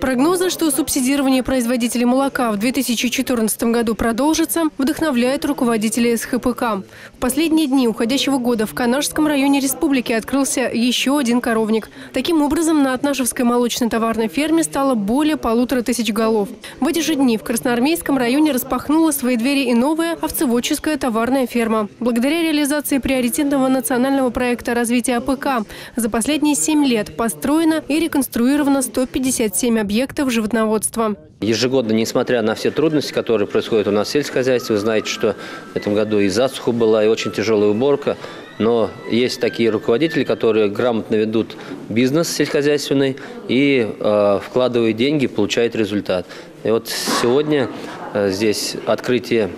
Прогнозы, что субсидирование производителей молока в 2014 году продолжится, вдохновляют руководителей СХПК. В последние дни уходящего года в Канашском районе республики открылся еще один коровник. Таким образом, на Отнашевской молочно-товарной ферме стало более полутора тысяч голов. В эти же дни в Красноармейском районе распахнула свои двери и новая овцеводческая товарная ферма. Благодаря реализации приоритетного национального проекта развития АПК за последние семь лет построено и реконструировано 157 объектов объектов животноводства. Ежегодно, несмотря на все трудности, которые происходят у нас в сельском хозяйстве, вы знаете, что в этом году и засуха была, и очень тяжелая уборка, но есть такие руководители, которые грамотно ведут бизнес сельскохозяйственный и э, вкладывают деньги, получают результат. И вот сегодня э, здесь открытие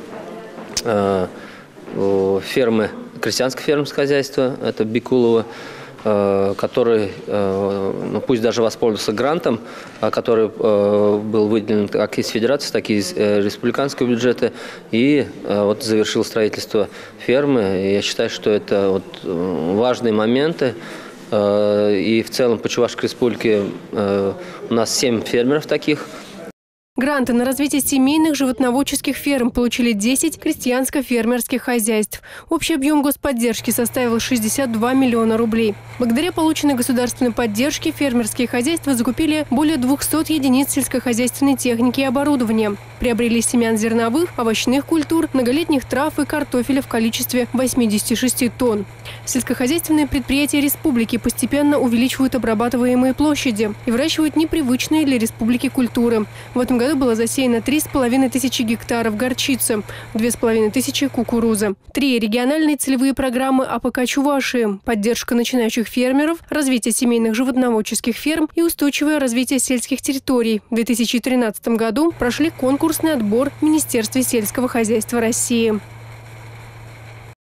э, фермы, крестьянское фермерское хозяйство, это Бикулова, который, э, ну, пусть даже воспользовался грантом, а который э, был выделен как из федерации, так и из республиканского бюджета, и вот завершил строительство фермы. Я считаю, что это вот важные моменты. И в целом по Чувашской республике у нас семь фермеров таких – Гранты на развитие семейных животноводческих ферм получили 10 крестьянско-фермерских хозяйств. Общий объем господдержки составил 62 миллиона рублей. Благодаря полученной государственной поддержке фермерские хозяйства закупили более 200 единиц сельскохозяйственной техники и оборудования. Приобрели семян зерновых, овощных культур, многолетних трав и картофеля в количестве 86 тонн. Сельскохозяйственные предприятия республики постепенно увеличивают обрабатываемые площади и выращивают непривычные для республики культуры. В этом году году было засеяно 3,5 тысячи гектаров горчицы, 2,5 тысячи кукурузы. Три региональные целевые программы АПК Чувашии, поддержка начинающих фермеров, развитие семейных животноводческих ферм и устойчивое развитие сельских территорий. В 2013 году прошли конкурсный отбор в Министерстве сельского хозяйства России.